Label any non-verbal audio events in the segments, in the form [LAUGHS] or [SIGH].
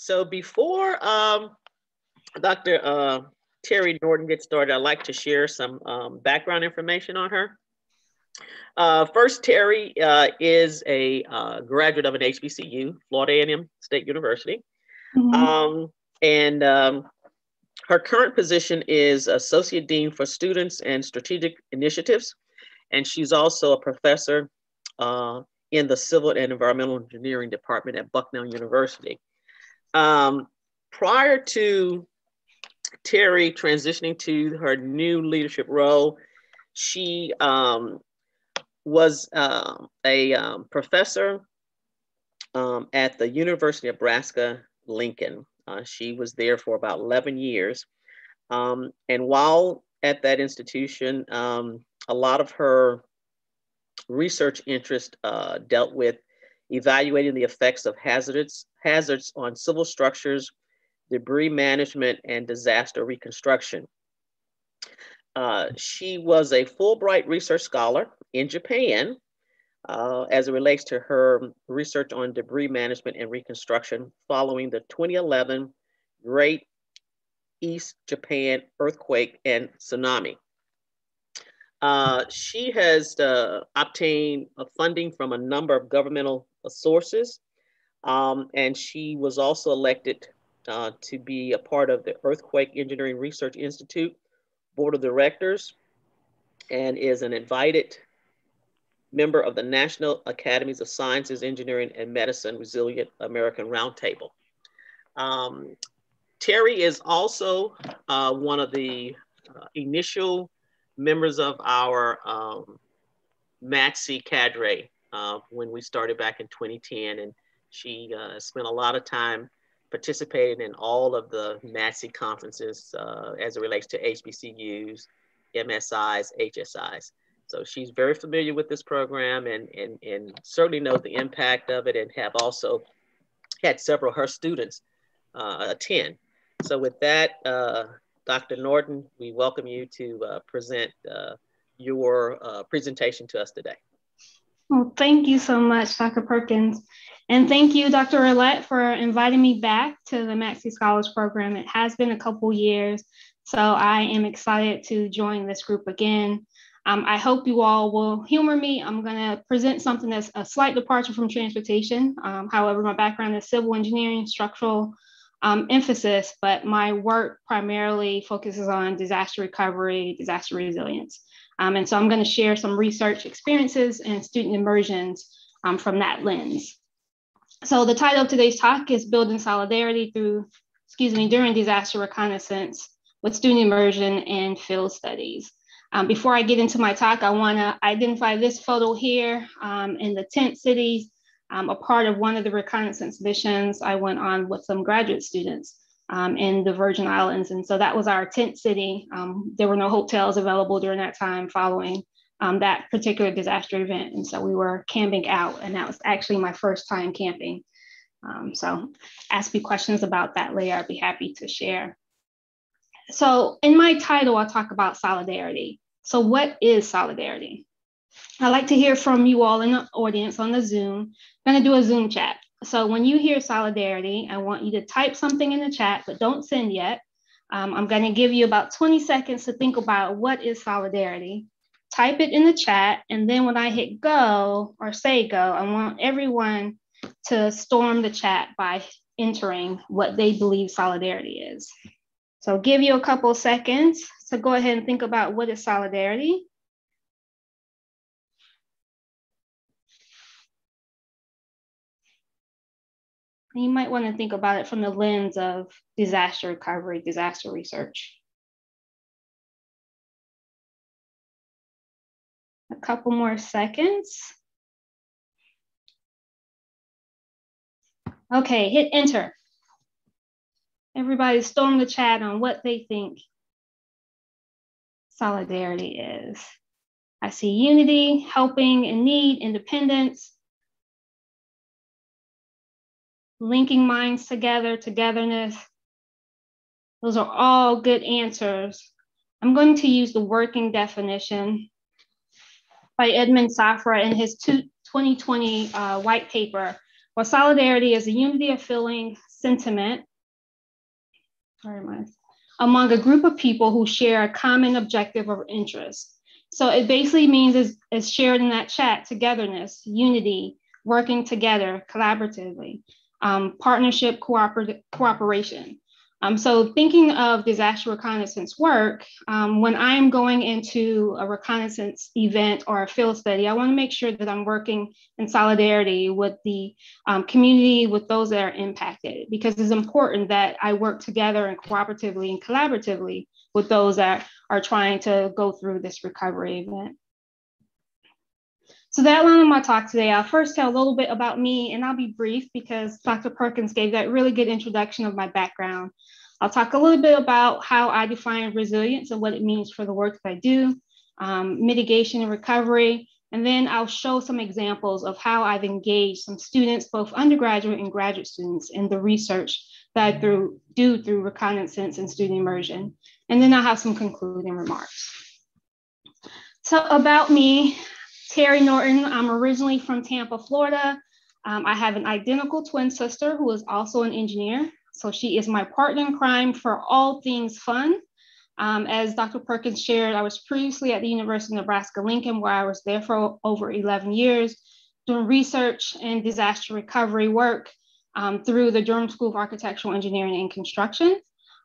So before um, Dr. Uh, Terri Norton gets started, I'd like to share some um, background information on her. Uh, first, Terri uh, is a uh, graduate of an HBCU, Florida A&M State University. Mm-hmm. Um, and um, her current position is Associate Dean for Students and Strategic Initiatives. And she's also a professor uh, in the Civil and Environmental Engineering Department at Bucknell University. Um, prior to Terri transitioning to her new leadership role, she um, was uh, a um, professor um, at the University of Nebraska Lincoln. Uh, she was there for about 11 years. Um, and while at that institution, um, a lot of her research interest uh, dealt with evaluating the effects of hazards, hazards on civil structures, debris management, and disaster reconstruction. Uh, she was a Fulbright research scholar in Japan uh, as it relates to her research on debris management and reconstruction following the 2011 Great East Japan earthquake and tsunami. Uh, she has uh, obtained funding from a number of governmental sources, um, and she was also elected uh, to be a part of the Earthquake Engineering Research Institute Board of Directors and is an invited member of the National Academies of Sciences, Engineering, and Medicine Resilient American Roundtable. Um, Terri is also uh, one of the uh, initial members of our um, MATC cadre uh, when we started back in 2010. And she uh, spent a lot of time participating in all of the MATC conferences uh, as it relates to HBCUs, MSIs, HSIs. So she's very familiar with this program and, and, and certainly knows the impact of it and have also had several of her students uh, attend. So with that, uh, Dr. Norton, we welcome you to uh, present uh, your uh, presentation to us today. Well, thank you so much, Dr. Perkins. And thank you, Dr. Rilett, for inviting me back to the MATC Scholars Program. It has been a couple years, so I am excited to join this group again. Um, I hope you all will humor me. I'm going to present something that's a slight departure from transportation. Um, however, my background is civil engineering, structural um, emphasis, but my work primarily focuses on disaster recovery, disaster resilience. Um, and so I'm going to share some research experiences and student immersions um, from that lens. So the title of today's talk is Building Solidarity through, excuse me, during disaster reconnaissance with student immersion and field studies. Um, before I get into my talk, I want to identify this photo here um, in the tent cities, um, a part of one of the reconnaissance missions I went on with some graduate students um, in the Virgin Islands. And so that was our tent city. Um, there were no hotels available during that time following um, that particular disaster event. And so we were camping out, and that was actually my first time camping. so ask me questions about that later, I'd be happy to share. So in my title, I'll talk about solidarity. So what is solidarity? I'd like to hear from you all in the audience on the Zoom. I'm gonna do a Zoom chat. So when you hear solidarity, I want you to type something in the chat, but don't send yet. Um, I'm gonna give you about 20 seconds to think about what is solidarity. Type it in the chat, and then when I hit go or say go, I want everyone to storm the chat by entering what they believe solidarity is. So I'll give you a couple seconds to go ahead and think about what is solidarity. You might want to think about it from the lens of disaster recovery, disaster research. A couple more seconds. Okay, hit enter. Everybody storm the chat on what they think solidarity is. I see unity, helping in need, independence, linking minds together, togetherness. Those are all good answers. I'm going to use the working definition by Edmond Safra in his 2020 uh, white paper, where solidarity is a unity of feeling sentiment among a group of people who share a common objective or interest. So it basically means is, is shared in that chat, togetherness, unity, working together collaboratively, um, partnership, cooper- cooperation. Um, so thinking of disaster reconnaissance work, um, when I'm going into a reconnaissance event or a field study, I wanna make sure that I'm working in solidarity with the um, community, with those that are impacted, because it's important that I work together and cooperatively and collaboratively with those that are trying to go through this recovery event. So that line of my talk today, I'll first tell a little bit about me and I'll be brief because Dr. Perkins gave that really good introduction of my background. I'll talk a little bit about how I define resilience and what it means for the work that I do, um, mitigation and recovery, and then I'll show some examples of how I've engaged some students, both undergraduate and graduate students, in the research that I through, do through reconnaissance and student immersion. And then I'll have some concluding remarks. So about me, Terri Norton, I'm originally from Tampa, Florida. Um, I have an identical twin sister who is also an engineer. So she is my partner in crime for all things fun. Um, as Dr. Perkins shared, I was previously at the University of Nebraska Lincoln, where I was there for over 11 years, doing research and disaster recovery work um, through the Durham School of Architectural Engineering and Construction.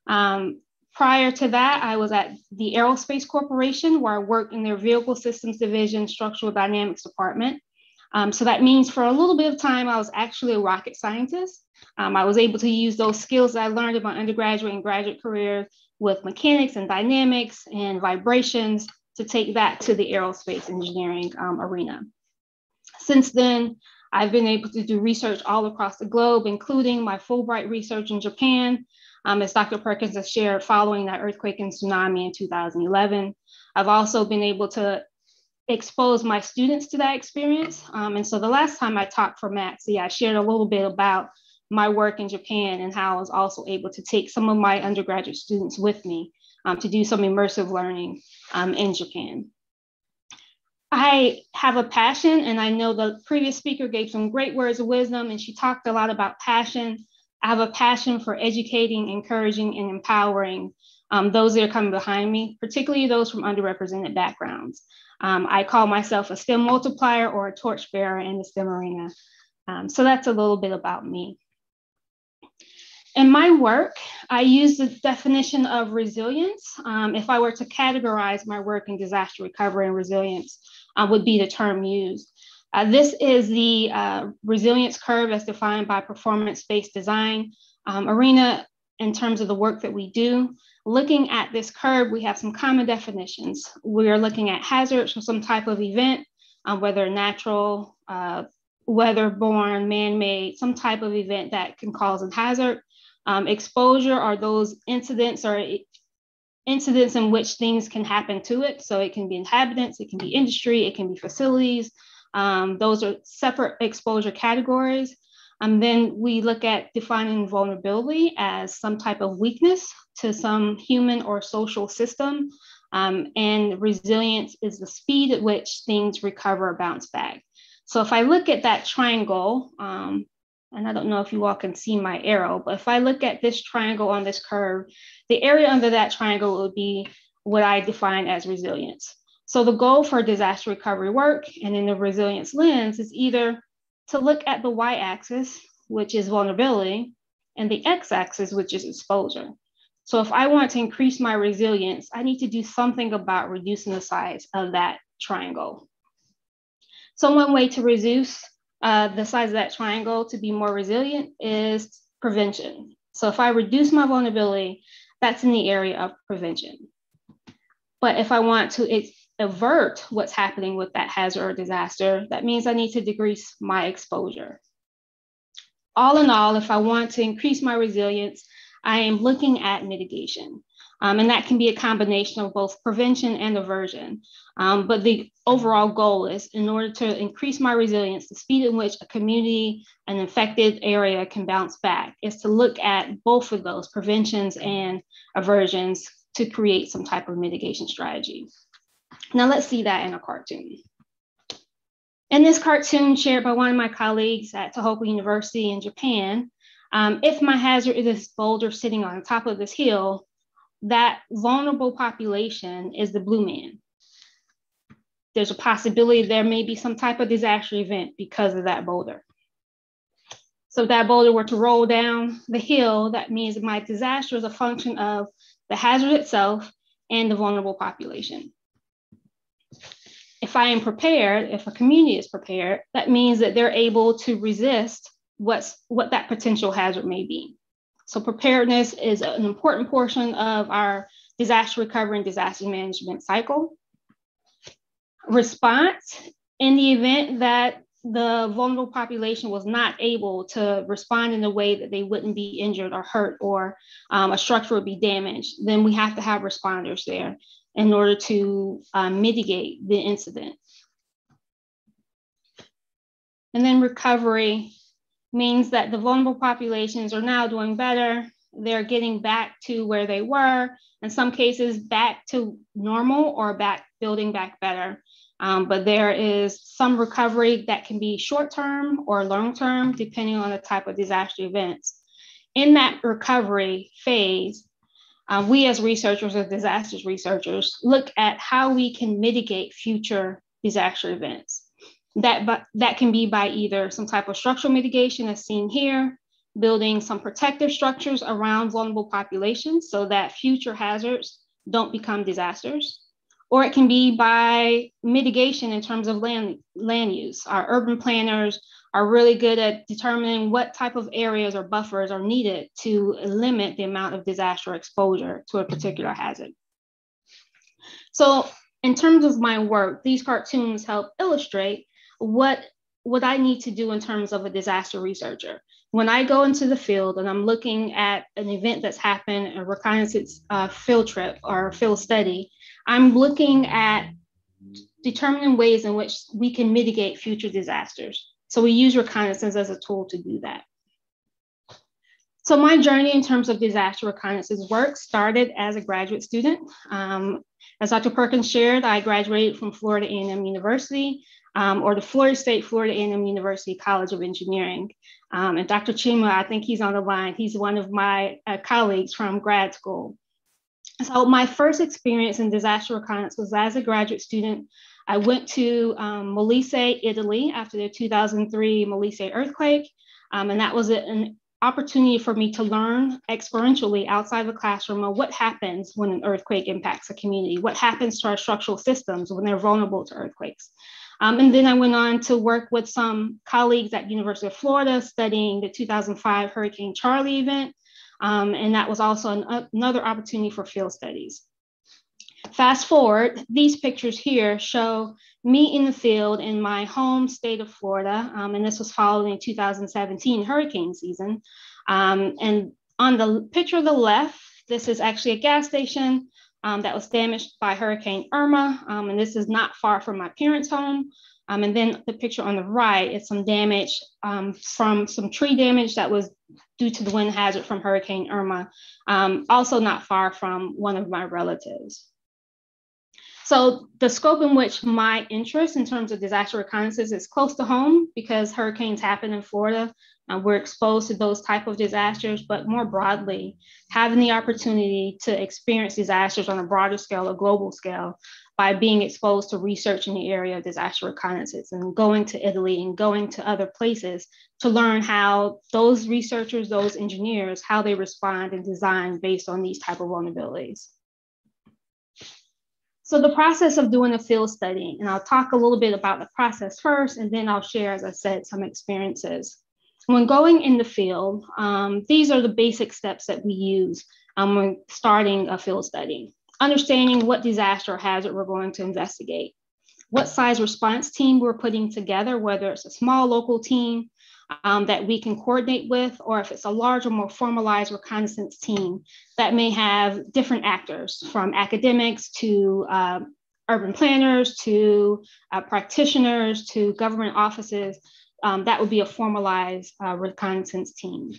Um, Prior to that, I was at the Aerospace Corporation where I worked in their Vehicle Systems Division Structural Dynamics Department. Um, so that means for a little bit of time, I was actually a rocket scientist. Um, I was able to use those skills that I learned in my undergraduate and graduate career with mechanics and dynamics and vibrations to take that to the aerospace engineering um, arena. Since then, I've been able to do research all across the globe, including my Fulbright research in Japan, um, as Dr. Perkins has shared following that earthquake and tsunami in 2011. I've also been able to expose my students to that experience. Um, and so the last time I talked for MATC, I shared a little bit about my work in Japan and how I was also able to take some of my undergraduate students with me um, to do some immersive learning um, in Japan. I have a passion, and I know the previous speaker gave some great words of wisdom, and she talked a lot about passion. I have a passion for educating, encouraging, and empowering um, those that are coming behind me, particularly those from underrepresented backgrounds. Um, I call myself a STEM multiplier or a torchbearer in the STEM arena. Um, so that's a little bit about me. In my work, I use the definition of resilience. Um, if I were to categorize my work in disaster recovery and resilience, uh, would be the term used. Uh, this is the uh, resilience curve as defined by performance-based design um, arena in terms of the work that we do. Looking at this curve, we have some common definitions. We are looking at hazards or some type of event, um, whether natural, uh, weather-borne, man-made, some type of event that can cause a hazard. Um, exposure are those incidents or incidents in which things can happen to it. So it can be inhabitants, it can be industry, it can be facilities, um, those are separate exposure categories. And um, then we look at defining vulnerability as some type of weakness to some human or social system. Um, and resilience is the speed at which things recover or bounce back. So if I look at that triangle, um, and I don't know if you all can see my arrow, but if I look at this triangle on this curve, the area under that triangle would be what I define as resilience. So the goal for disaster recovery work and in the resilience lens is either to look at the y-axis, which is vulnerability, and the x-axis, which is exposure. So if I want to increase my resilience, I need to do something about reducing the size of that triangle. So one way to reduce uh, the size of that triangle to be more resilient is prevention. So if I reduce my vulnerability, that's in the area of prevention. But if I want to avert what's happening with that hazard or disaster, that means I need to decrease my exposure. All in all, if I want to increase my resilience, I am looking at mitigation. Um, and that can be a combination of both prevention and aversion. Um, but the overall goal is in order to increase my resilience, the speed in which a community, an infected area can bounce back is to look at both of those preventions and aversions to create some type of mitigation strategy. Now let's see that in a cartoon. In this cartoon shared by one of my colleagues at Tohoku University in Japan, Um, if my hazard is this boulder sitting on top of this hill, that vulnerable population is the blue man. There's a possibility there may be some type of disaster event because of that boulder. So if that boulder were to roll down the hill, that means my disaster is a function of the hazard itself and the vulnerable population. If I am prepared, if a community is prepared, that means that they're able to resist what's, what that potential hazard may be. So preparedness is an important portion of our disaster recovery and disaster management cycle. Response in the event that the vulnerable population was not able to respond in a way that they wouldn't be injured or hurt or um, a structure would be damaged, then we have to have responders there in order to uh, mitigate the incident. And then recovery means that the vulnerable populations are now doing better. They're getting back to where they were, in some cases back to normal or back building back better. Um, but there is some recovery that can be short term or long term, depending on the type of disaster events. In that recovery phase, um, we as researchers, as disasters researchers, look at how we can mitigate future disaster events. That, but, that can be by either some type of structural mitigation as seen here, building some protective structures around vulnerable populations so that future hazards don't become disasters. Or it can be by mitigation in terms of land, land use. Our urban planners are really good at determining what type of areas or buffers are needed to limit the amount of disaster exposure to a particular hazard. So in terms of my work, these cartoons help illustrate what, what I need to do in terms of a disaster researcher. When I go into the field and I'm looking at an event that's happened, a reconnaissance uh, field trip or field study, I'm looking at determining ways in which we can mitigate future disasters. So we use reconnaissance as a tool to do that. So my journey in terms of disaster reconnaissance work started as a graduate student. Um, as Dr. Perkins shared, I graduated from Florida A&M University um, or the Florida State Florida A&M University College of Engineering. Um, and Dr. Chima, I think he's on the line. He's one of my uh, colleagues from grad school. So my first experience in disaster reconnaissance was as a graduate student. I went to um, Molise, Italy after the 2003 Molise earthquake. Um, and that was an opportunity for me to learn experientially outside the classroom of what happens when an earthquake impacts a community, what happens to our structural systems when they're vulnerable to earthquakes. Um, and then I went on to work with some colleagues at University of Florida studying the 2005 Hurricane Charley event. Um, and that was also an, uh, another opportunity for field studies. Fast forward, these pictures here show me in the field in my home state of Florida, um, and this was following 2017 hurricane season. Um, and on the picture of the left, this is actually a gas station um, that was damaged by Hurricane Irma. Um, and this is not far from my parents' home. Um, and then the picture on the right is some damage um, from some tree damage that was due to the wind hazard from Hurricane Irma, um, also not far from one of my relatives. So the scope in which my interest in terms of disaster reconnaissance is close to home because hurricanes happen in Florida. Uh, we're exposed to those type of disasters, but more broadly, having the opportunity to experience disasters on a broader scale, a global scale, by being exposed to research in the area of disaster reconnaissance and going to Italy and going to other places to learn how those researchers, those engineers, how they respond and design based on these type of vulnerabilities. So the process of doing a field study, and I'll talk a little bit about the process first, and then I'll share, as I said, some experiences. When going in the field, um, these are the basic steps that we use um, when starting a field study. Understanding what disaster or hazard we're going to investigate, what size response team we're putting together, whether it's a small local team um, that we can coordinate with, or if it's a larger, more formalized reconnaissance team that may have different actors from academics to uh, urban planners to uh, practitioners to government offices, um, that would be a formalized uh, reconnaissance team.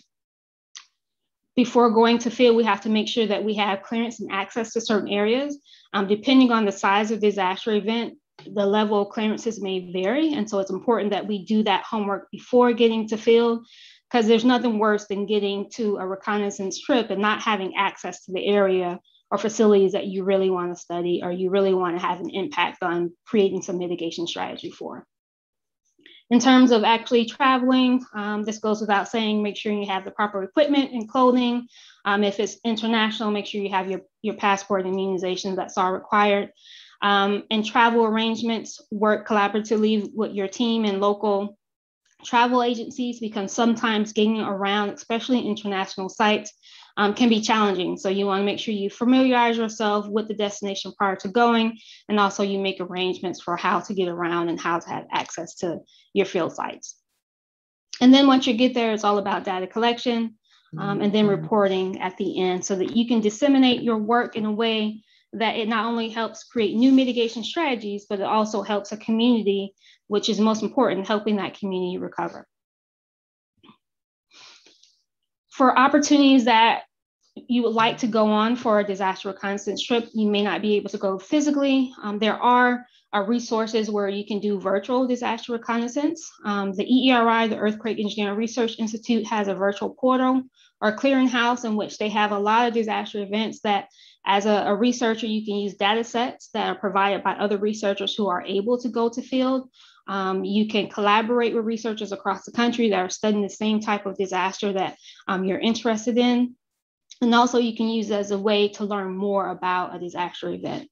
Before going to field, we have to make sure that we have clearance and access to certain areas. Um, depending on the size of disaster event, the level of clearances may vary. And so it's important that we do that homework before getting to field because there's nothing worse than getting to a reconnaissance trip and not having access to the area or facilities that you really want to study or you really want to have an impact on creating some mitigation strategy for. In terms of actually traveling, um, this goes without saying, make sure you have the proper equipment and clothing. Um, if it's international, make sure you have your, your passport and immunizations that's all required. Um, and travel arrangements, work collaboratively with your team and local travel agencies because sometimes getting around, especially international sites, um, can be challenging. So you want to make sure you familiarize yourself with the destination prior to going, and also you make arrangements for how to get around and how to have access to your field sites. And then once you get there, it's all about data collection um, and then mm-hmm. reporting at the end so that you can disseminate your work in a way that it not only helps create new mitigation strategies, but it also helps a community, which is most important, helping that community recover. For opportunities that you would like to go on for a disaster reconnaissance trip, you may not be able to go physically. Um, there are uh, resources where you can do virtual disaster reconnaissance. Um, the EERI, the Earthquake Engineering Research Institute, has a virtual portal or clearinghouse in which they have a lot of disaster events that as a, a, researcher, you can use data sets that are provided by other researchers who are able to go to field. Um, you can collaborate with researchers across the country that are studying the same type of disaster that um, you're interested in. And also you can use as a way to learn more about a disaster event.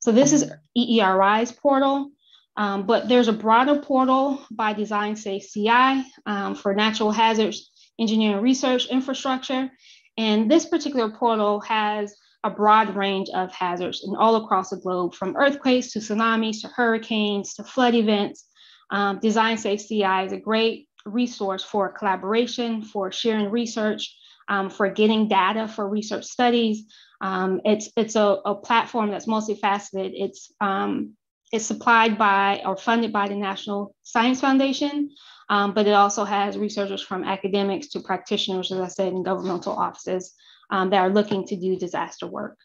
So this is EERI's portal, um, but there's a broader portal by Design Safe CI um, for natural hazards engineering research infrastructure. And this particular portal has a broad range of hazards and all across the globe, from earthquakes to tsunamis to hurricanes to flood events. Um, Design Safe CI is a great resource for collaboration, for sharing research, um, for getting data for research studies. Um, it's it's a, a, platform that's multifaceted. It's um, it's supplied by or funded by the National Science Foundation, um, but it also has researchers from academics to practitioners, as I said, in governmental offices um, that are looking to do disaster work.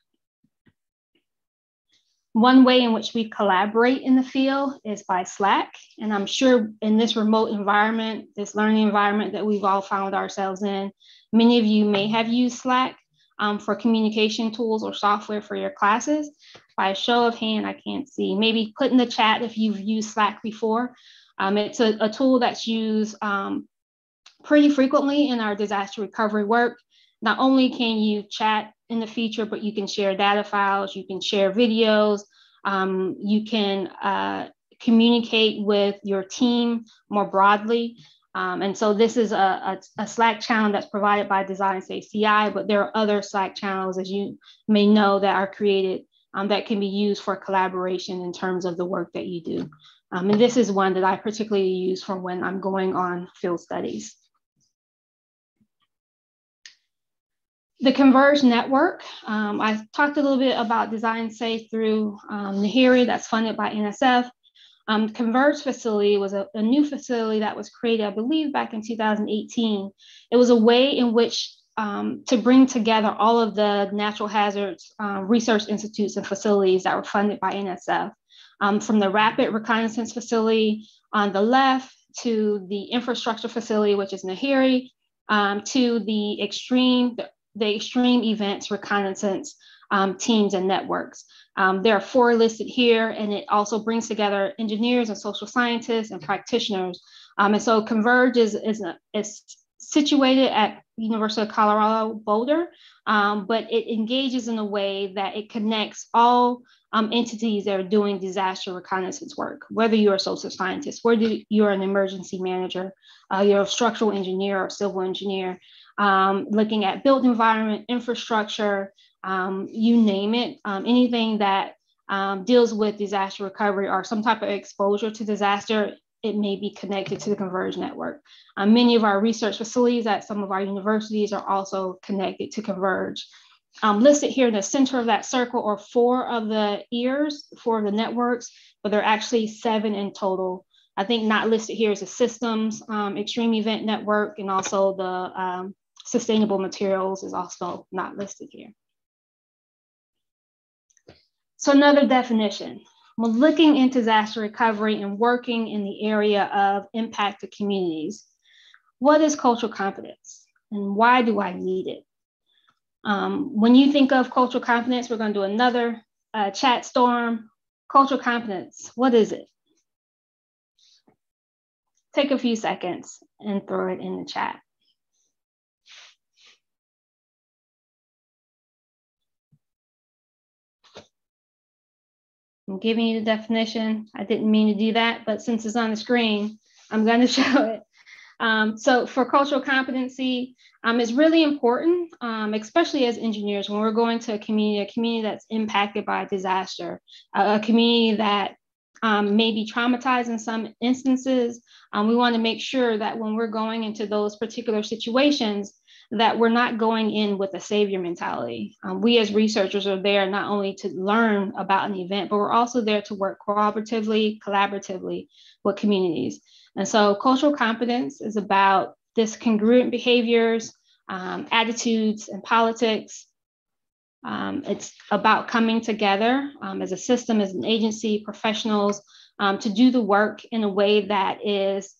One way in which we collaborate in the field is by Slack. And I'm sure in this remote environment, this learning environment that we've all found ourselves in, many of you may have used Slack um, for communication tools or software for your classes. By a show of hand, I can't see. Maybe put in the chat if you've used Slack before. Um, it's a, a, tool that's used um, pretty frequently in our disaster recovery work. Not only can you chat in the feature, but you can share data files, you can share videos, um, you can uh, communicate with your team more broadly. Um, and so this is a, a, a, Slack channel that's provided by Design Safe CI, but there are other Slack channels, as you may know, that are created um, that can be used for collaboration in terms of the work that you do. Um, and this is one that I particularly use for when I'm going on field studies. The Converge network, um, I talked a little bit about Design Safe through um, NHERI that's funded by NSF. Um, Converge facility was a, a, new facility that was created, I believe, back in 2018. It was a way in which um, to bring together all of the natural hazards um, research institutes and facilities that were funded by NSF. Um, from the Rapid Reconnaissance Facility on the left to the infrastructure facility, which is NHERI, um, to the extreme, the extreme events reconnaissance um, teams and networks. Um, there are four listed here, and it also brings together engineers and social scientists and practitioners. Um, and so Converge is, is, a, is situated at University of Colorado Boulder, um, but it engages in a way that it connects all um, entities that are doing disaster reconnaissance work, whether you're a social scientist, whether you're an emergency manager, uh, you're a structural engineer or civil engineer, um, looking at built environment, infrastructure, um, you name it, um, anything that um, deals with disaster recovery or some type of exposure to disaster, it may be connected to the Converge network. Um, many of our research facilities at some of our universities are also connected to Converge. Um, listed here in the center of that circle are four of the EERs, four of the networks, but there are actually seven in total. I think not listed here is the systems, um, extreme event network, and also the sustainable materials is also not listed here. So another definition, we're looking into disaster recovery and working in the area of impacted communities. what is cultural competence and why do I need it? Um, when you think of cultural competence, we're going to do another uh, chat storm. Cultural competence, what is it? Take a few seconds and throw it in the chat. I'm giving you the definition. I didn't mean to do that, but since it's on the screen, I'm going [LAUGHS] to show it. Um, so for cultural competency, um, it's really important, um, especially as engineers, when we're going to a community, a community that's impacted by a disaster, a, a community that um, may be traumatized in some instances. Um, we want to make sure that when we're going into those particular situations, that we're not going in with a savior mentality. Um, we as researchers are there not only to learn about an event, but we're also there to work cooperatively, collaboratively with communities. And so cultural competence is about this congruent behaviors, um, attitudes, and politics. Um, it's about coming together um, as a system, as an agency, professionals um, to do the work in a way that is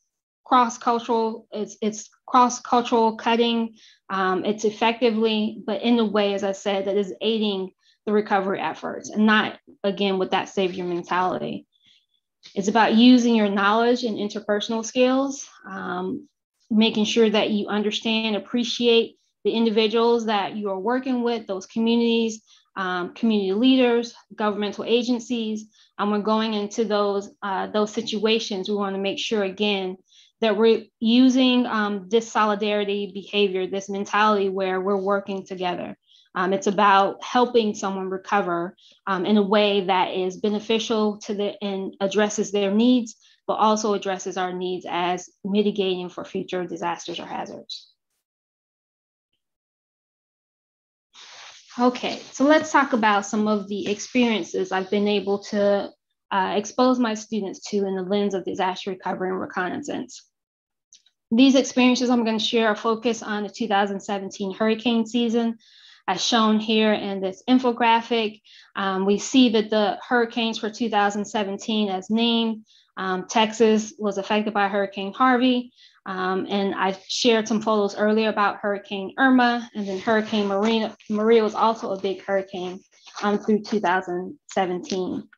cross-cultural, it's, it's cross-cultural cutting, um, it's effectively, but in a way, as I said, that is aiding the recovery efforts and not, again, with that savior mentality. It's about using your knowledge and interpersonal skills, um, making sure that you understand, appreciate the individuals that you are working with, those communities, um, community leaders, governmental agencies. And we're going into those, uh, those situations. We want to make sure, again, that we're using um, this solidarity behavior, this mentality where we're working together. Um, it's about helping someone recover um, in a way that is beneficial to the and addresses their needs, but also addresses our needs as mitigating for future disasters or hazards. Okay, so let's talk about some of the experiences I've been able to uh, expose my students to in the lens of disaster recovery and reconnaissance. These experiences I'm going to share are focused on the 2017 hurricane season, as shown here in this infographic. Um, we see that the hurricanes for 2017 as named, um, Texas was affected by Hurricane Harvey. Um, and I shared some photos earlier about Hurricane Irma, and then Hurricane Maria, Maria was also a big hurricane um, through 2017.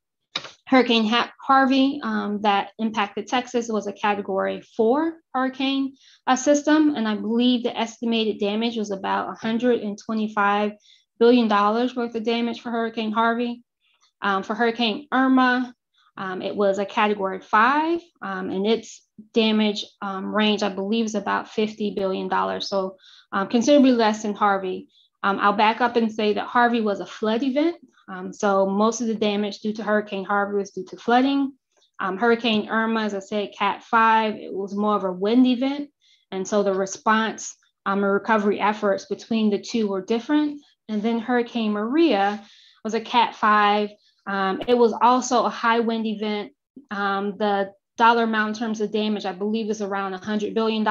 Hurricane Harvey um, that impacted Texas was a category four hurricane uh, system. And I believe the estimated damage was about $125 billion worth of damage for Hurricane Harvey. Um, for Hurricane Irma, um, it was a category five, um, and its damage um, range, I believe, is about $50 billion. So um, considerably less than Harvey. I'll back up and say that Harvey was a flood event. Um, so most of the damage due to Hurricane Harvey was due to flooding. Um, Hurricane Irma, as I said, Cat 5, it was more of a wind event. And so the response um, and recovery efforts between the two were different. And then Hurricane Maria was a Cat 5. Um, it was also a high wind event. Um, the dollar amount in terms of damage, I believe, is around $100 billion.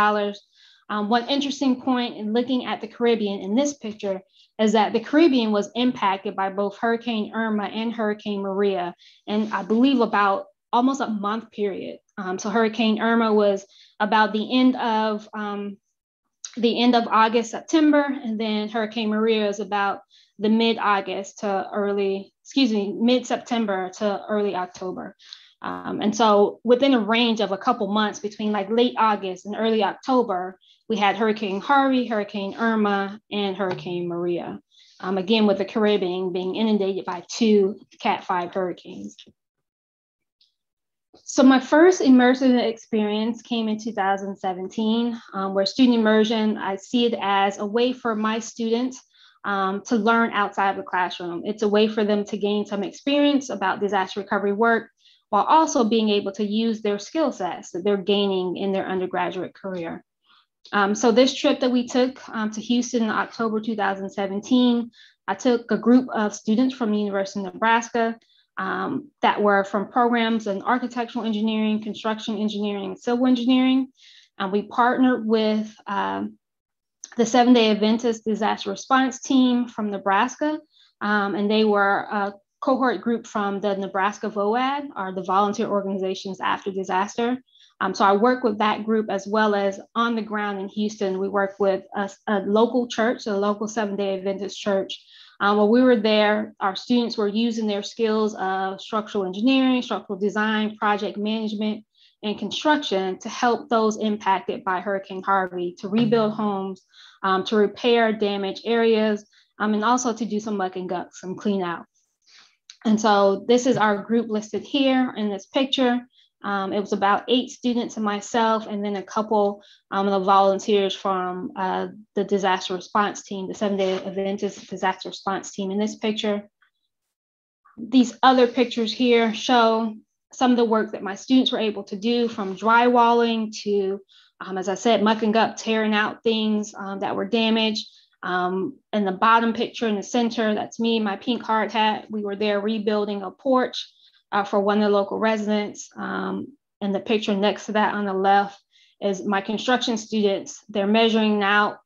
Um, one interesting point in looking at the Caribbean in this picture is that the Caribbean was impacted by both Hurricane Irma and Hurricane Maria, and I believe about almost a month period. Um, so Hurricane Irma was about the end of um, the end of August, September, and then Hurricane Maria is about the mid August to early, excuse me, mid September to early October. Um, and so within a range of a couple months between like late August and early October, we had Hurricane Harvey, Hurricane Irma, and Hurricane Maria. Um, again, with the Caribbean being inundated by two Cat 5 hurricanes. So my first immersive experience came in 2017, um, where student immersion, I see it as a way for my students um, to learn outside of the classroom. It's a way for them to gain some experience about disaster recovery work while also being able to use their skill sets that they're gaining in their undergraduate career. Um, so this trip that we took um, to Houston in October 2017, I took a group of students from the University of Nebraska um, that were from programs in architectural engineering, construction engineering, and civil engineering. And we partnered with um, the Seven Day Adventist Disaster Response Team from Nebraska, um, and they were a cohort group from the Nebraska VOAD, or the Volunteer Organizations After Disaster. Um, so I work with that group as well as on the ground in Houston. We work with a, a local church, a local Seventh Day Adventist church. Um, while we were there, our students were using their skills of structural engineering, structural design, project management, and construction to help those impacted by Hurricane Harvey to rebuild homes, um, to repair damaged areas, um, and also to do some muck and gut, some clean out. And so this is our group listed here in this picture. Um, it was about eight students and myself, and then a couple um, of the volunteers from uh, the disaster response team, the seven day Adventist disaster response team in this picture. These other pictures here show some of the work that my students were able to do from drywalling to, um, as I said, mucking up, tearing out things um, that were damaged. Um, in the bottom picture in the center, that's me, my pink hard hat. We were there rebuilding a porch uh, for one of the local residents. Um, and the picture next to that on the left is my construction students. They're measuring out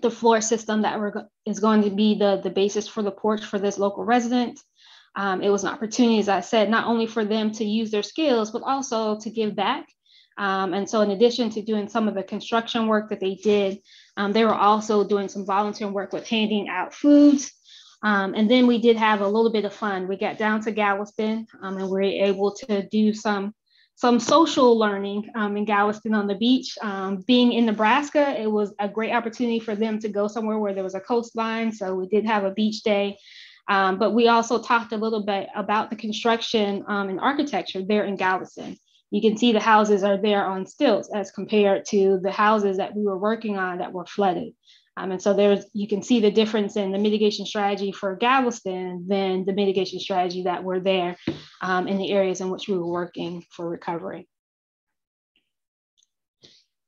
the floor system that we're, is going to be the, the basis for the porch for this local resident. Um, it was an opportunity, as I said, not only for them to use their skills, but also to give back. Um, and so, in addition to doing some of the construction work that they did, um, they were also doing some volunteer work with handing out foods um, and then we did have a little bit of fun. We got down to Galveston um, and we were able to do some some social learning um, in Galveston on the beach. Um, being in Nebraska, it was a great opportunity for them to go somewhere where there was a coastline. So we did have a beach day. Um, but we also talked a little bit about the construction um, and architecture there in Galveston. You can see the houses are there on stilts as compared to the houses that we were working on that were flooded. Um, and so there's you can see the difference in the mitigation strategy for Galveston than the mitigation strategy that were there um, in the areas in which we were working for recovery.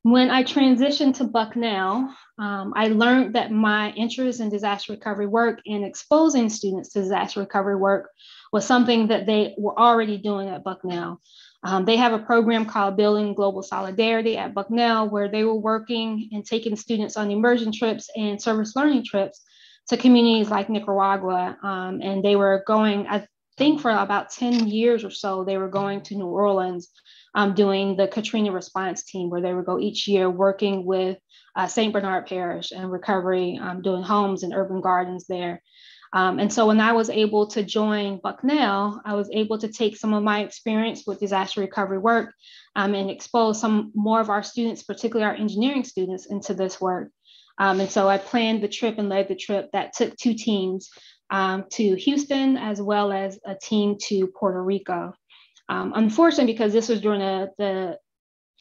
When I transitioned to Bucknell, um, I learned that my interest in disaster recovery work and exposing students to disaster recovery work was something that they were already doing at Bucknell. Um, they have a program called Building Global Solidarity at Bucknell, where they were working and taking students on immersion trips and service learning trips to communities like Nicaragua. Um, and they were going, I think, for about 10 years or so, they were going to New Orleans um, doing the Katrina response team, where they would go each year working with uh, St. Bernard Parish and recovery, um, doing homes and urban gardens there. Um, and so when I was able to join Bucknell, I was able to take some of my experience with disaster recovery work um, and expose some more of our students, particularly our engineering students, into this work. Um, and so I planned the trip and led the trip that took two teams um, to Houston as well as a team to Puerto Rico. Um, unfortunately, because this was during the, the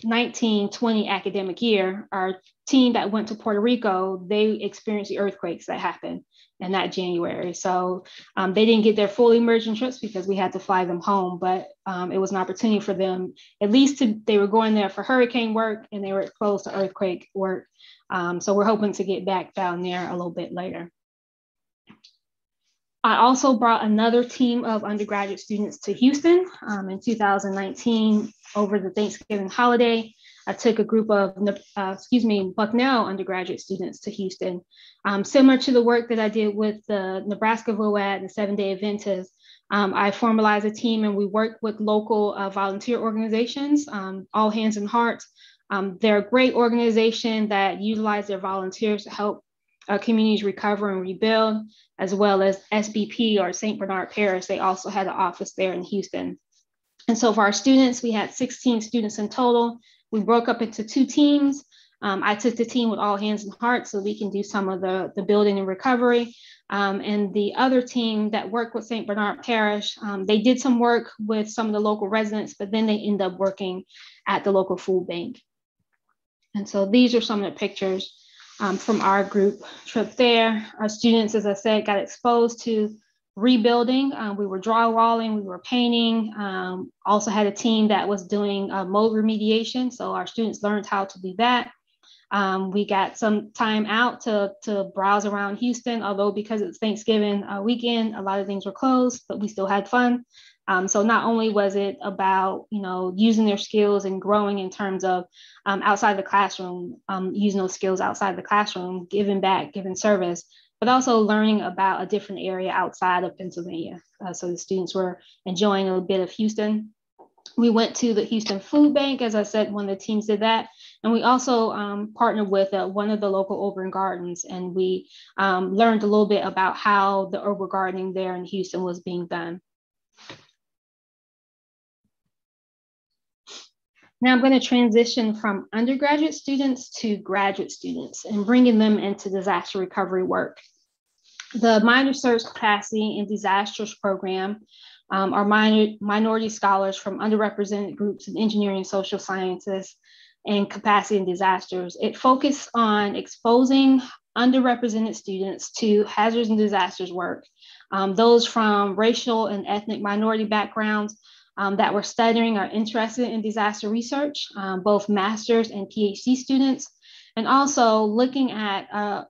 1920 academic year, our team that went to Puerto Rico, they experienced the earthquakes that happened in that January. So um, they didn't get their full immersion trips because we had to fly them home, but um, it was an opportunity for them, at least to, they were going there for hurricane work and they were close to earthquake work. Um, so we're hoping to get back down there a little bit later. I also brought another team of undergraduate students to Houston um, in 2019 over the Thanksgiving holiday. I took a group of, uh, excuse me, Bucknell undergraduate students to Houston. Um, similar to the work that I did with the Nebraska VOAD and Seven Day Adventist, um, I formalized a team and we worked with local uh, volunteer organizations, um, All Hands and Hearts. Um, they're a great organization that utilize their volunteers to help uh, communities recover and rebuild, as well as SBP or St. Bernard Parish. They also had an office there in Houston. And so for our students, we had 16 students in total. We broke up into two teams. Um, I took the team with all hands and hearts so we can do some of the, the building and recovery. Um, and the other team that worked with St. Bernard Parish, um, they did some work with some of the local residents, but then they end up working at the local food bank. And so these are some of the pictures um, from our group trip there. Our students, as I said, got exposed to rebuilding. Um, we were drywalling, we were painting. Um, also had a team that was doing uh, mold remediation. So our students learned how to do that. Um, we got some time out to, to browse around Houston, although because it's Thanksgiving uh, weekend, a lot of things were closed, but we still had fun. Um, so not only was it about you know using their skills and growing in terms of um, outside the classroom, um, using those skills outside the classroom, giving back, giving service, but also learning about a different area outside of Pennsylvania. Uh, so the students were enjoying a bit of Houston. We went to the Houston Food Bank, as I said, one of the teams did that. And we also um, partnered with uh, one of the local urban gardens, and we um, learned a little bit about how the urban gardening there in Houston was being done. Now I'm going to transition from undergraduate students to graduate students and bringing them into disaster recovery work. The Minor Surge Capacity in Disasters program um, are minor, minority scholars from underrepresented groups in engineering, social sciences, and capacity in disasters. It focused on exposing underrepresented students to hazards and disasters work, um, those from racial and ethnic minority backgrounds, um, that were studying or interested in disaster research, um, both master's and PhD students, and also looking at uh,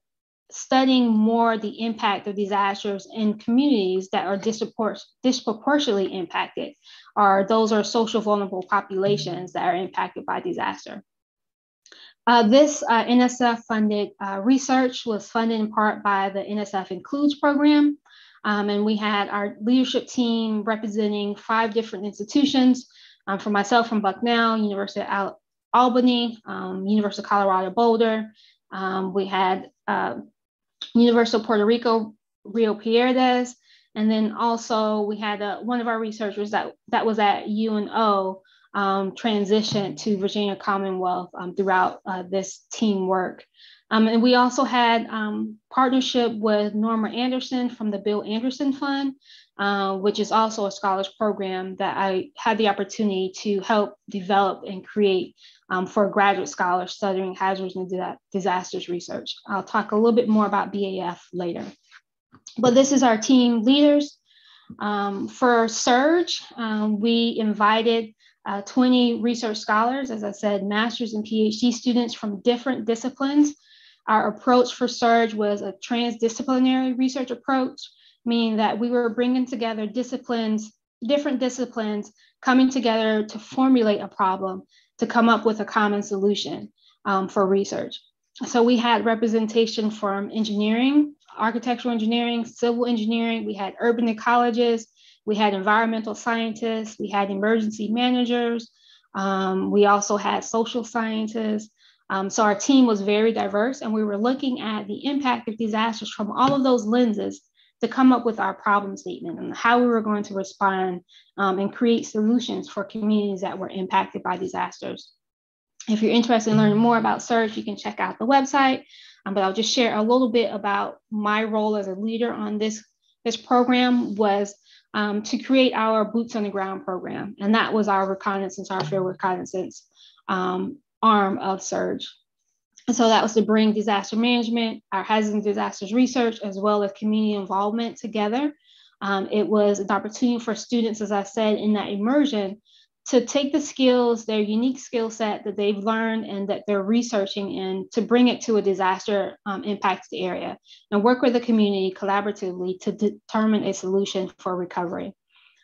studying more the impact of disasters in communities that are dispropor disproportionately impacted, or those are social vulnerable populations that are impacted by disaster. Uh, this uh, NSF funded uh, research was funded in part by the NSF Includes program, um, and we had our leadership team representing five different institutions. Um, for myself from Bucknell, University of Al Albany, um, University of Colorado Boulder. Um, we had uh, University of Puerto Rico, Rio Piedras, and then also we had uh, one of our researchers that, that was at UNO um, transition to Virginia Commonwealth um, throughout uh, this teamwork. Um, and we also had um, partnership with Norma Anderson from the Bill Anderson Fund, uh, which is also a scholars program that I had the opportunity to help develop and create um, for graduate scholars studying hazards and disasters research. I'll talk a little bit more about BAF later. But this is our team leaders. Um, for Surge, um, we invited uh, 20 research scholars, as I said, master's and PhD students from different disciplines our approach for Surge was a transdisciplinary research approach, meaning that we were bringing together disciplines, different disciplines, coming together to formulate a problem to come up with a common solution um, for research. So we had representation from engineering, architectural engineering, civil engineering, we had urban ecologists, we had environmental scientists, we had emergency managers, um, we also had social scientists, um, so our team was very diverse and we were looking at the impact of disasters from all of those lenses to come up with our problem statement and how we were going to respond um, and create solutions for communities that were impacted by disasters. If you're interested in learning more about Surge, you can check out the website, um, but I'll just share a little bit about my role as a leader on this, this program was um, to create our boots on the ground program. And that was our reconnaissance, our field reconnaissance um, arm of Surge. And so that was to bring disaster management, our hazards and disasters research, as well as community involvement together. Um, it was an opportunity for students, as I said, in that immersion to take the skills, their unique skill set that they've learned and that they're researching in to bring it to a disaster um, impacted area and work with the community collaboratively to determine a solution for recovery.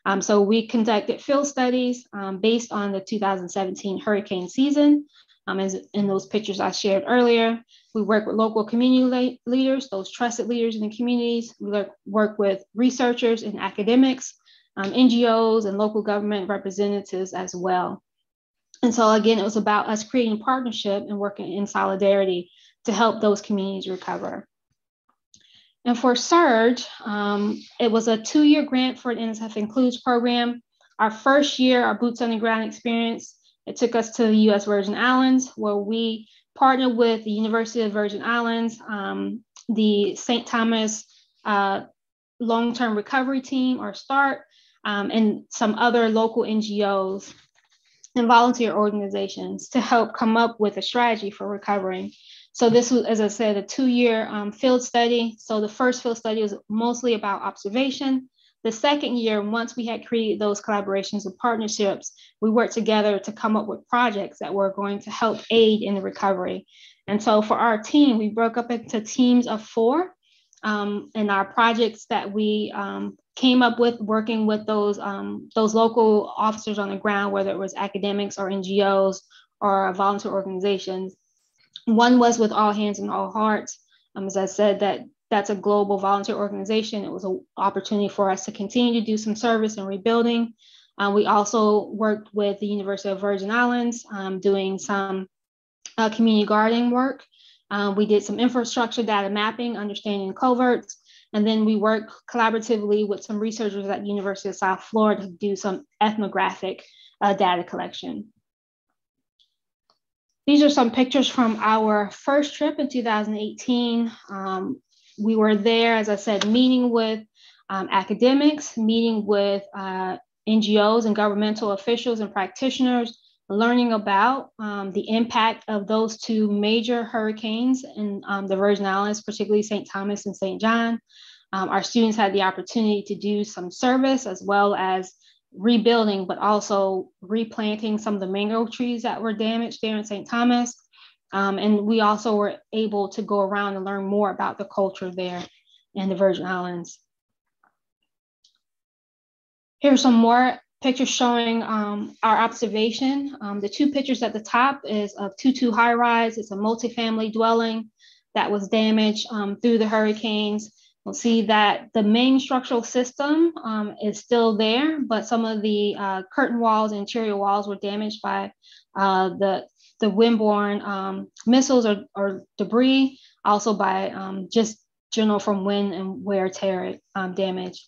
Um, so we conducted field studies um, based on the 2017 hurricane season um, as in those pictures I shared earlier. We work with local community leaders, those trusted leaders in the communities. We work with researchers and academics, um, NGOs, and local government representatives as well. And so again, it was about us creating partnership and working in solidarity to help those communities recover. And for Surge, um, it was a two-year grant for an NSF Includes program. Our first year, our boots on the ground experience, it took us to the US Virgin Islands where we partnered with the University of Virgin Islands, um, the St. Thomas uh, Long-Term Recovery Team or START, um, and some other local NGOs and volunteer organizations to help come up with a strategy for recovering. So this was, as I said, a two-year um, field study. So the first field study was mostly about observation. The second year, once we had created those collaborations and partnerships, we worked together to come up with projects that were going to help aid in the recovery. And so for our team, we broke up into teams of four. Um, and our projects that we um, came up with working with those, um, those local officers on the ground, whether it was academics or NGOs or volunteer organizations. One was with All Hands and All Hearts. Um, as I said, that that's a global volunteer organization. It was an opportunity for us to continue to do some service and rebuilding. Uh, we also worked with the University of Virgin Islands um, doing some uh, community gardening work. Um, we did some infrastructure data mapping, understanding culverts, and then we worked collaboratively with some researchers at the University of South Florida to do some ethnographic uh, data collection. These are some pictures from our first trip in 2018. Um, we were there, as I said, meeting with um, academics, meeting with uh, NGOs and governmental officials and practitioners, learning about um, the impact of those two major hurricanes in um, the Virgin Islands, particularly St. Thomas and St. John. Um, our students had the opportunity to do some service as well as rebuilding, but also replanting some of the mango trees that were damaged there in St. Thomas. Um, and we also were able to go around and learn more about the culture there in the Virgin Islands. Here's some more pictures showing um, our observation. Um, the two pictures at the top is of Tutu High Rise. It's a multifamily dwelling that was damaged um, through the hurricanes. We'll see that the main structural system um, is still there, but some of the uh, curtain walls, and interior walls were damaged by uh, the, the windborne um, missiles or, or, debris, also by um, just general from wind and wear tear damage.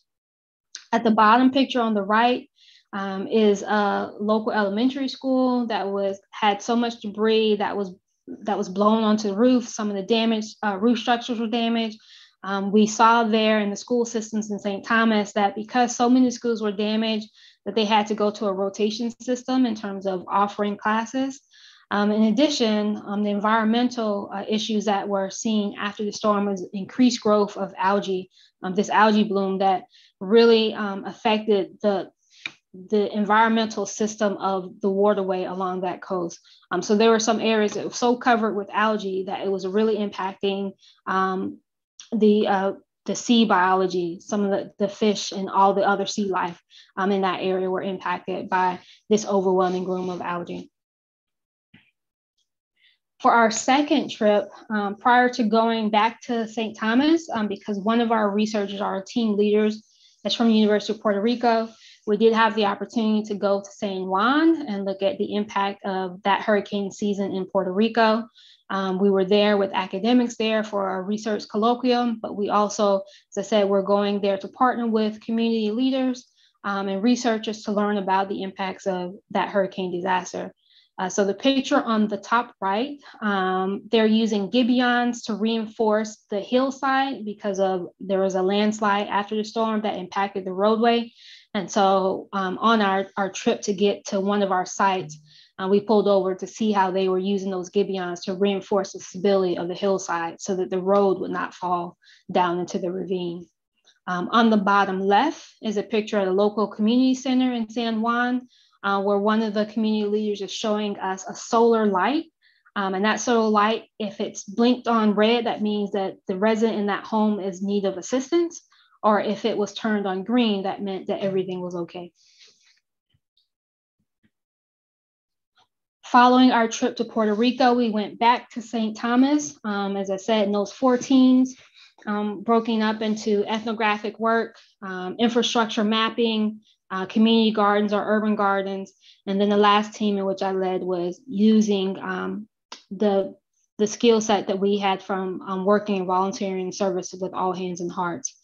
At the bottom picture on the right um, is a local elementary school that was had so much debris that was that was blown onto the roof. Some of the damage uh, roof structures were damaged. Um, we saw there in the school systems in St. Thomas that because so many schools were damaged, that they had to go to a rotation system in terms of offering classes. Um, in addition, um, the environmental uh, issues that were seen after the storm was increased growth of algae, um, this algae bloom that really um, affected the the environmental system of the waterway along that coast. Um, so there were some areas that were so covered with algae that it was really impacting um, the uh, the sea biology, some of the, the fish and all the other sea life in that area were impacted by this overwhelming bloom of algae. For our second trip, um, prior to going back to St. Thomas, um, because one of our researchers, our team leaders, is from the University of Puerto Rico. We did have the opportunity to go to San Juan and look at the impact of that hurricane season in Puerto Rico. Um, we were there with academics there for a research colloquium, but we also, as I said, we're going there to partner with community leaders um, and researchers to learn about the impacts of that hurricane disaster. Uh, so the picture on the top right, um, they're using gabions to reinforce the hillside because of there was a landslide after the storm that impacted the roadway. And so um, on our, our trip to get to one of our sites, uh, we pulled over to see how they were using those gabions to reinforce the stability of the hillside so that the road would not fall down into the ravine. Um, on the bottom left is a picture of the local community center in San Juan, uh, where one of the community leaders is showing us a solar light. Um, and that solar light, if it's blinked on red, that means that the resident in that home is need of assistance. Or if it was turned on green, that meant that everything was okay. Following our trip to Puerto Rico, we went back to St. Thomas. Um, as I said, in those four teams, um, broken up into ethnographic work, um, infrastructure mapping, uh, community gardens or urban gardens. And then the last team in which I led was using um, the, the skill set that we had from um, working and volunteering service with All Hands and Hearts.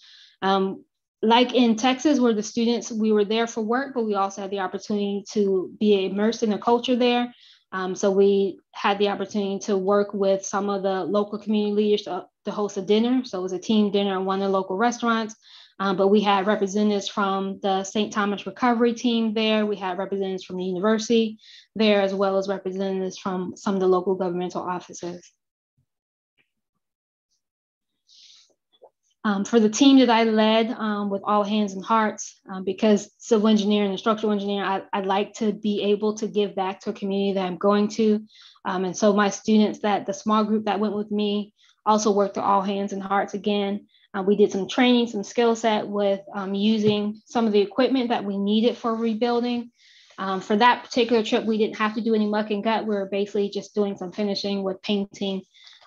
Um, like in Texas, where the students, we were there for work, but we also had the opportunity to be immersed in the culture there. Um, so we had the opportunity to work with some of the local community leaders to, to host a dinner. So it was a team dinner at one of the local restaurants. Um, but we had representatives from the St. Thomas Recovery Team there. We had representatives from the university there, as well as representatives from some of the local governmental offices. Um, for the team that I led um, with All Hands and Hearts, um, because civil engineering and structural engineering, I, would like to be able to give back to a community that I'm going to. Um, and so my students that the small group that went with me also worked with All Hands and Hearts again. Uh, we did some training, some skill set with um, using some of the equipment that we needed for rebuilding. Um, for that particular trip, we didn't have to do any muck and gut. We were basically just doing some finishing with painting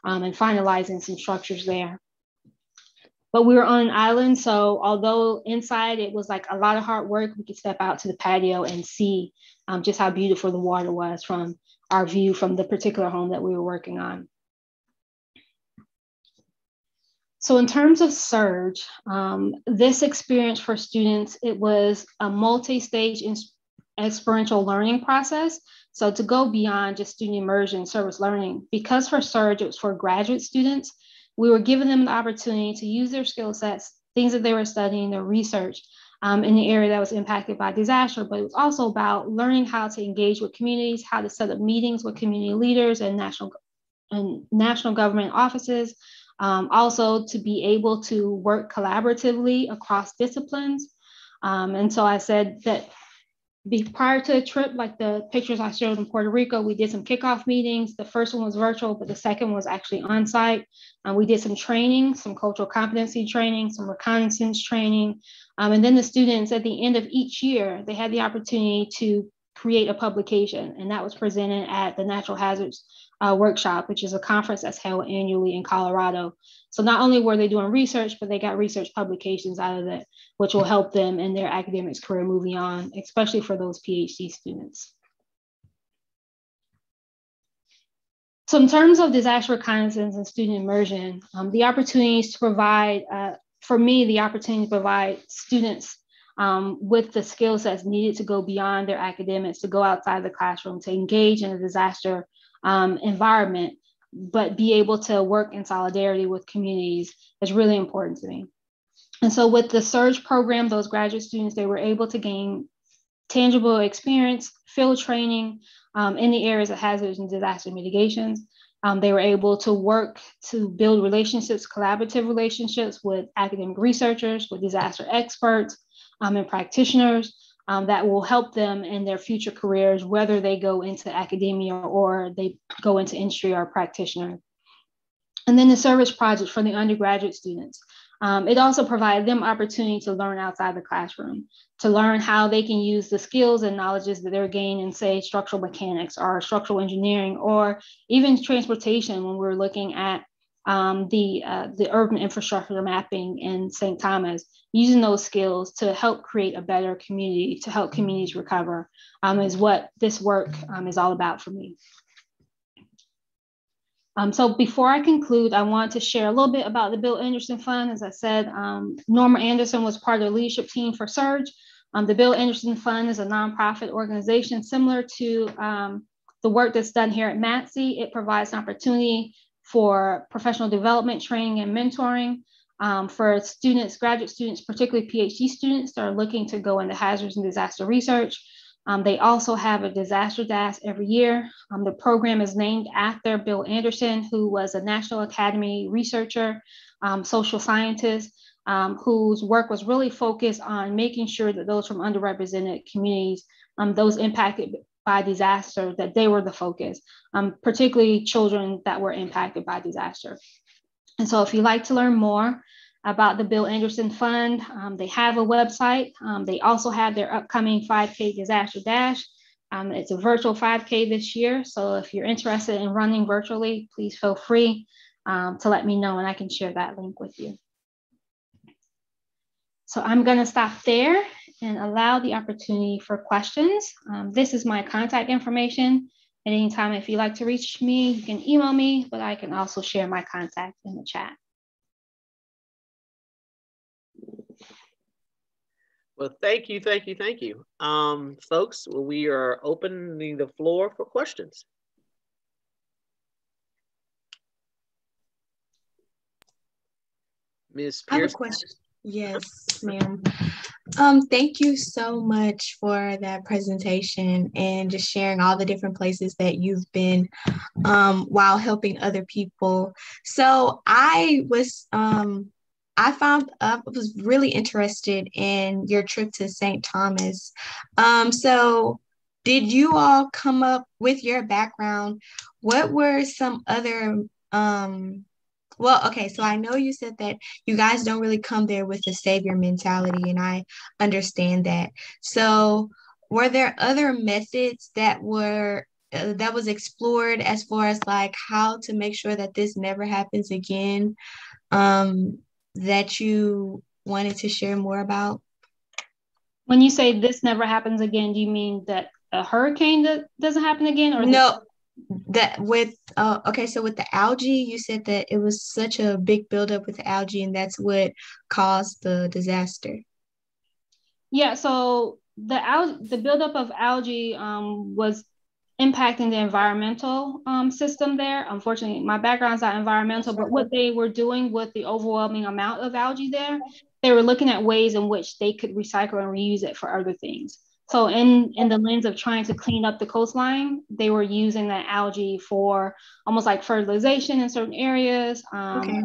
um, and finalizing some structures there. but we were on an island. So although inside it was like a lot of hard work, we could step out to the patio and see um, just how beautiful the water was from our view from the particular home that we were working on. So in terms of Surge, um, this experience for students, it was a multi-stage experiential learning process. So to go beyond just student immersion service learning, because for Surge, it was for graduate students, we were giving them the opportunity to use their skill sets, things that they were studying, their research um, in the area that was impacted by disaster, but it was also about learning how to engage with communities, how to set up meetings with community leaders and national and national government offices, um, also to be able to work collaboratively across disciplines. Um, and so I said that be, prior to the trip, like the pictures I showed in Puerto Rico, we did some kickoff meetings. The first one was virtual, but the second was actually on site. Um, we did some training, some cultural competency training, some reconnaissance training. Um, and then the students at the end of each year, they had the opportunity to create a publication, and that was presented at the Natural Hazards uh, Workshop, which is a conference that's held annually in Colorado. So not only were they doing research, but they got research publications out of it, which will help them in their academics career moving on, especially for those PhD students. So in terms of disaster reconnaissance and student immersion, um, the opportunities to provide, uh, for me, the opportunity to provide students um, with the skill sets needed to go beyond their academics, to go outside the classroom, to engage in a disaster um, environment, but be able to work in solidarity with communities is really important to me. And so with the SURGE program, those graduate students, they were able to gain tangible experience, field training um, in the areas of hazards and disaster mitigations. Um, they were able to work to build relationships, collaborative relationships with academic researchers, with disaster experts, um, and practitioners um, that will help them in their future careers, whether they go into academia or they go into industry or practitioner. And then the service project for the undergraduate students. Um, it also provided them opportunity to learn outside the classroom, to learn how they can use the skills and knowledges that they're gaining, say, structural mechanics or structural engineering, or even transportation when we're looking at um, the, uh, the urban infrastructure mapping in St. Thomas, using those skills to help create a better community, to help communities recover, um, is what this work um, is all about for me. Um, so before I conclude, I want to share a little bit about the Bill Anderson Fund. As I said, um, Norma Anderson was part of the leadership team for SURGE. Um, the Bill Anderson Fund is a nonprofit organization similar to um, the work that's done here at MATC. It provides an opportunity for professional development training and mentoring um, for students, graduate students, particularly PhD students that are looking to go into hazards and disaster research. Um, they also have a disaster dash every year. Um, the program is named after Bill Anderson, who was a National Academy researcher, um, social scientist, um, whose work was really focused on making sure that those from underrepresented communities, um, those impacted by disaster, that they were the focus, um, particularly children that were impacted by disaster. And so if you'd like to learn more about the Bill Anderson Fund, um, they have a website. Um, they also have their upcoming 5K Disaster Dash. Um, it's a virtual 5K this year. So if you're interested in running virtually, please feel free um, to let me know and I can share that link with you. So I'm gonna stop there and allow the opportunity for questions. Um, this is my contact information. At any time, if you'd like to reach me, you can email me, but I can also share my contact in the chat. Well, thank you, thank you, thank you. Um, folks, we are opening the floor for questions. Ms. Pierce. I have a question. Yes, ma'am. Um, thank you so much for that presentation and just sharing all the different places that you've been um, while helping other people. So I was, um, I found I was really interested in your trip to St. Thomas. Um, so did you all come up with your background? What were some other um, well, okay, so I know you said that you guys don't really come there with the savior mentality, and I understand that. So, were there other methods that were uh, that was explored as far as like how to make sure that this never happens again? Um, that you wanted to share more about? When you say this never happens again, do you mean that a hurricane that doesn't happen again or no that with uh, okay so with the algae you said that it was such a big buildup with algae and that's what caused the disaster. Yeah so the al- the buildup of algae um, was impacting the environmental um, system there. Unfortunately my background is not environmental but what they were doing with the overwhelming amount of algae there they were looking at ways in which they could recycle and reuse it for other things so in in the lens of trying to clean up the coastline, they were using that algae for almost like fertilization in certain areas. Um, okay.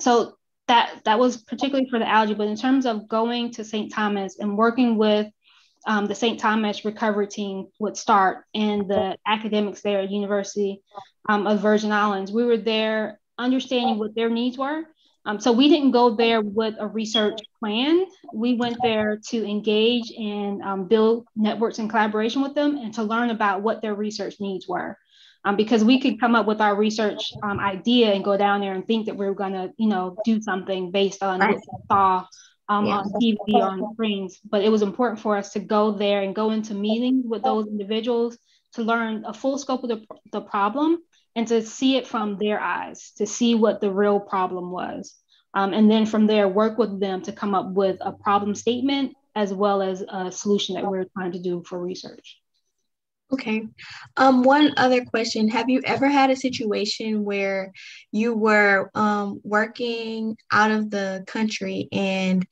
So that that was particularly for the algae. But in terms of going to St. Thomas and working with um, the St. Thomas recovery team would start and the academics there at University um, of Virgin Islands, we were there understanding what their needs were um, so we didn't go there with a research plan. We went there to engage and um, build networks in collaboration with them and to learn about what their research needs were. Um, because we could come up with our research um, idea and go down there and think that we were going to, you know, do something based on what we saw um, yeah. on TV or on screens. But it was important for us to go there and go into meetings with those individuals to learn a full scope of the, the problem and to see it from their eyes, to see what the real problem was. Um, and then from there, work with them to come up with a problem statement as well as a solution that we're trying to do for research. Okay. Um, one other question. Have you ever had a situation where you were um, working out of the country and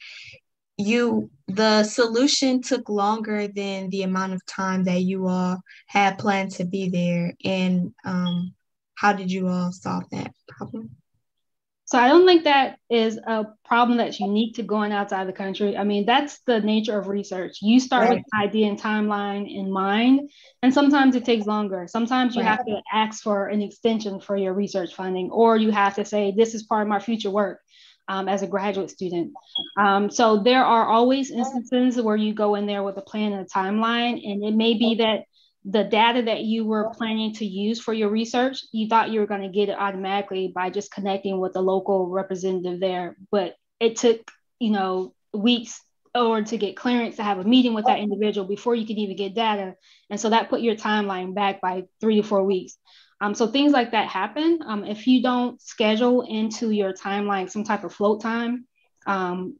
you the solution took longer than the amount of time that you all had planned to be there and um, how did you all solve that problem? So I don't think that is a problem that's unique to going outside the country. I mean, that's the nature of research. You start right. with idea and timeline in mind, and sometimes it takes longer. Sometimes you right. have to ask for an extension for your research funding, or you have to say, this is part of my future work. Um, as a graduate student. Um, so there are always instances where you go in there with a plan and a timeline, and it may be that the data that you were planning to use for your research, you thought you were going to get it automatically by just connecting with the local representative there. But it took, you know, weeks or to get clearance to have a meeting with that individual before you could even get data. And so that put your timeline back by three to four weeks. Um, so things like that happen. Um, if you don't schedule into your timeline some type of float time, um,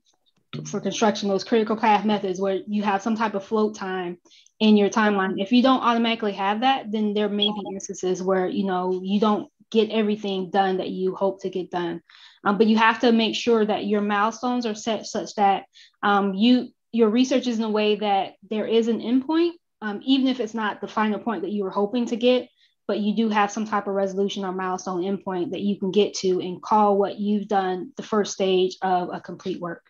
for construction, those critical path methods where you have some type of float time in your timeline. If you don't automatically have that, then there may be instances where you know you don't get everything done that you hope to get done. Um, but you have to make sure that your milestones are set such that um, you your research is in a way that there is an endpoint, um, even if it's not the final point that you were hoping to get. But you do have some type of resolution or milestone endpoint that you can get to and call what you've done the first stage of a complete work.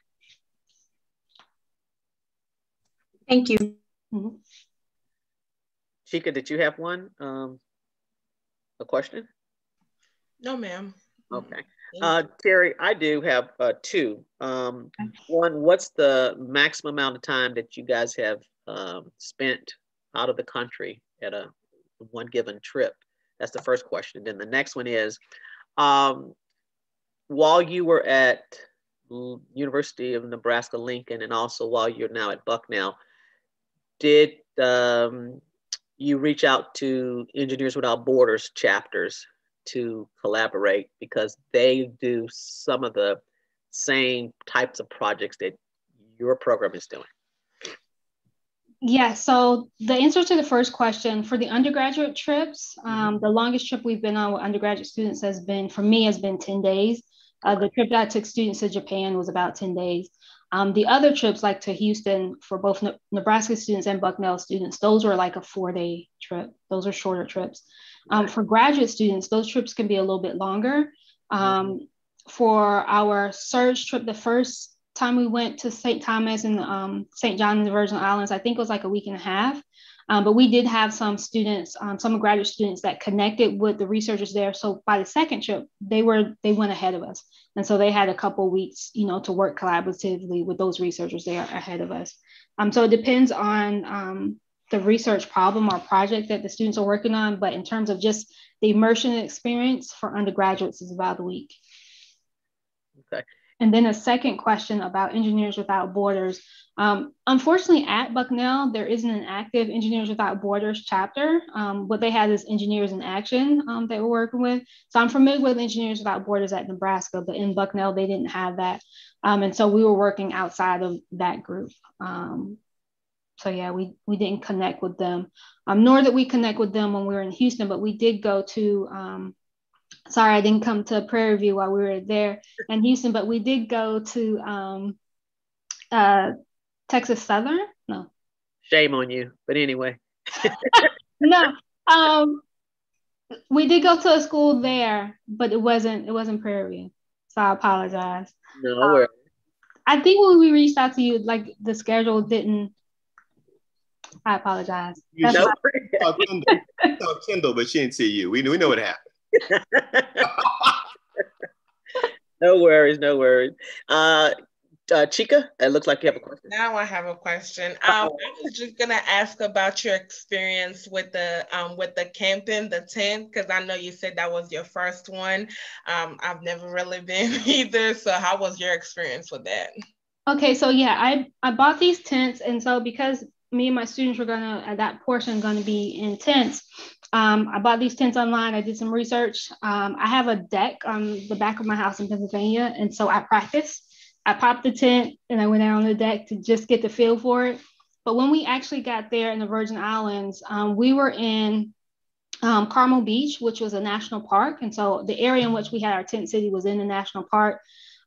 Thank you. Mm-hmm. Shika, did you have one? Um, a question? No, ma'am. Okay. Uh, Terri, I do have uh, two. Um, one, what's the maximum amount of time that you guys have um, spent out of the country at a one given trip? That's the first question. Then the next one is, um, while you were at University of Nebraska Lincoln, and also while you're now at Bucknell, did um, you reach out to Engineers Without Borders chapters to collaborate because they do some of the same types of projects that your program is doing? Yeah, so the answer to the first question for the undergraduate trips, um, mm-hmm. the longest trip we've been on with undergraduate students has been, for me, has been 10 days. Uh, the trip that I took students to Japan was about 10 days. Um, the other trips, like to Houston for both ne- Nebraska students and Bucknell students, those were like a four day trip. Those are shorter trips. Um, for graduate students, those trips can be a little bit longer. Um, for our surge trip, the first time we went to St. Thomas and um, St. John and the Virgin Islands, I think it was like a week and a half. Um, but we did have some students, um, some graduate students that connected with the researchers there. So by the second trip, they were they went ahead of us, and so they had a couple weeks, you know, to work collaboratively with those researchers there ahead of us. Um, so it depends on um, the research problem or project that the students are working on. But in terms of just the immersion experience for undergraduates is about a week. Okay. And then a second question about Engineers Without Borders. Um, unfortunately, at Bucknell, there isn't an active Engineers Without Borders chapter. Um, what they had is Engineers in Action um, that we're working with. So I'm familiar with Engineers Without Borders at Nebraska, but in Bucknell, they didn't have that. Um, and so we were working outside of that group. Um, so yeah, we we didn't connect with them, um, nor did we connect with them when we were in Houston. But we did go to. Sorry, I didn't come to Prairie View while we were there in Houston, but we did go to um, uh, Texas Southern. No. Shame on you, but anyway. [LAUGHS] no, um, we did go to a school there, but it wasn't it wasn't Prairie View, so I apologize. No, um, I think when we reached out to you, like the schedule didn't I apologize. You know, saw [LAUGHS] Kendall, Kendall, but she didn't see you. We, we know what happened. [LAUGHS] no worries, no worries. Uh, uh, Chica, it looks like you have a question. Now I have a question. Um, I was just gonna ask about your experience with the um, with the camping, the tent, because I know you said that was your first one. Um, I've never really [LAUGHS] been either. So how was your experience with that? Okay, so yeah, I I bought these tents, and so because me and my students were gonna at that portion gonna be in tents. Um, I bought these tents online. I did some research. Um, I have a deck on the back of my house in Pennsylvania, and so I practiced. I popped the tent and I went out on the deck to just get the feel for it. But when we actually got there in the Virgin Islands, um, we were in um, Carmel Beach, which was a national park, and so the area in which we had our tent city was in the national park.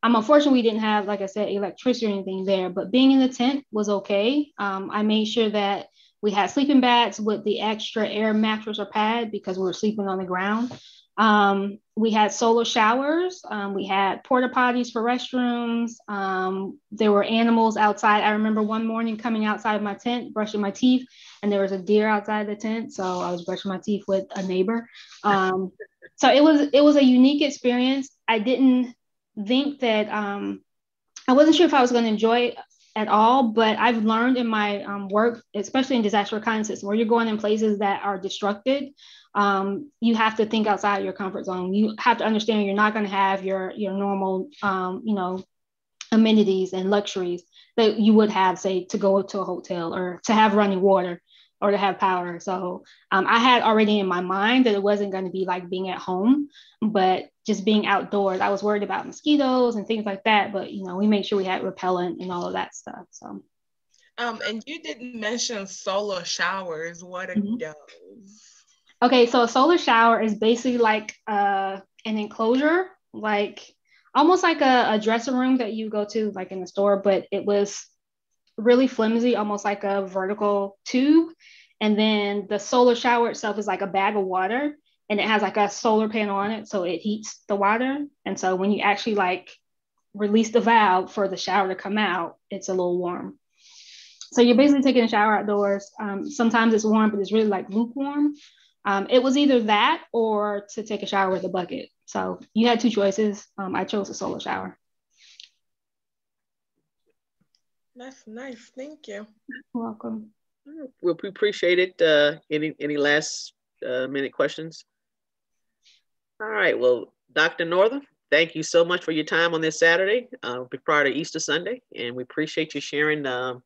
Um, unfortunately, we didn't have, like I said, electricity or anything there, but being in the tent was okay. Um, I made sure that we had sleeping bags with the extra air mattress or pad because we were sleeping on the ground. Um, we had solar showers. Um, we had porta potties for restrooms. Um, there were animals outside. I remember one morning coming outside of my tent, brushing my teeth, and there was a deer outside the tent. So I was brushing my teeth with a neighbor. Um, so it was it was a unique experience. I didn't think that um, I wasn't sure if I was going to enjoy at all, but I've learned in my um, work, especially in disaster reconnaissance, where you're going in places that are destructed, um, you have to think outside your comfort zone. You have to understand you're not going to have your your normal, um, you know, amenities and luxuries that you would have, say, to go to a hotel or to have running water or to have power. So um, I had already in my mind that it wasn't going to be like being at home, but just being outdoors. I was worried about mosquitoes and things like that, but you know, we made sure we had repellent and all of that stuff. So. Um, and you didn't mention solar showers. What are mm-hmm. those? Okay, so a solar shower is basically like uh, an enclosure, like almost like a, a dressing room that you go to like in the store, but it was really flimsy, almost like a vertical tube. And then the solar shower itself is like a bag of water and it has like a solar panel on it. So it heats the water. And so when you actually like release the valve for the shower to come out, it's a little warm. So you're basically taking a shower outdoors. Um, sometimes it's warm, but it's really like lukewarm. Um, it was either that or to take a shower with a bucket. So you had two choices. Um, I chose a solar shower. That's nice. Thank you. You're welcome. Well, we appreciate it. Uh, any any last uh, minute questions? All right. Well, Dr. Norton, thank you so much for your time on this Saturday, uh, prior to Easter Sunday, and we appreciate you sharing uh,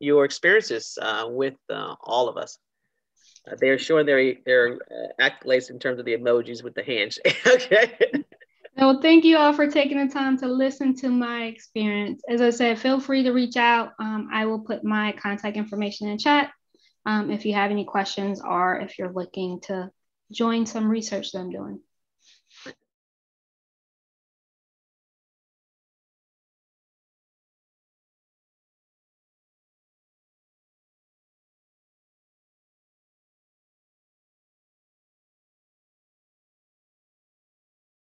your experiences uh, with uh, all of us. Uh, they're showing their their uh, accolades in terms of the emojis with the hands. [LAUGHS] okay. Well, thank you all for taking the time to listen to my experience. As I said, feel free to reach out. Um, I will put my contact information in chat um, if you have any questions or if you're looking to join some research that I'm doing.